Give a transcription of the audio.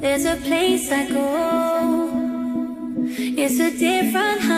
There's a place I go. It's a different high.